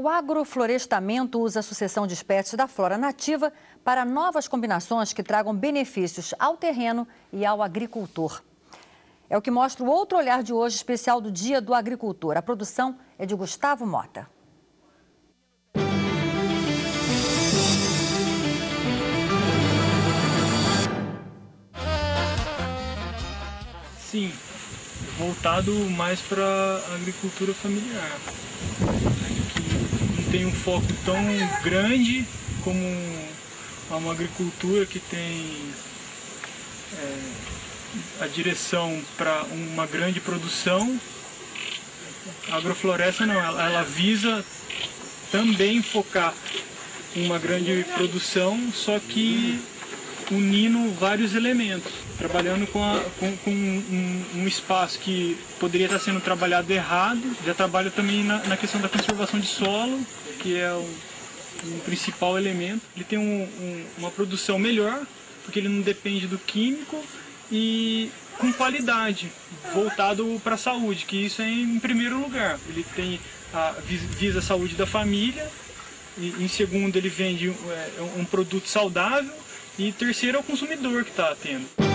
O agroflorestamento usa a sucessão de espécies da flora nativa para novas combinações que tragam benefícios ao terreno e ao agricultor. É o que mostra o outro olhar de hoje, especial do Dia do Agricultor. A produção é de Gustavo Mota. Sim, voltado mais para a agricultura familiar tem um foco tão grande como uma agricultura que tem é, a direção para uma grande produção. A agrofloresta não, ela, ela visa também focar uma grande produção, só que unindo vários elementos, trabalhando com, a, com, com um, um, espaço que poderia estar sendo trabalhado errado. Já trabalho também na, na questão da conservação de solo, que é o, principal elemento. Ele tem um, uma produção melhor, porque ele não depende do químico e com qualidade, voltado para a saúde, que isso é em primeiro lugar. Ele tem a, visa a saúde da família, e, em segundo ele vende é, um produto saudável e terceiro é o consumidor que está tendo.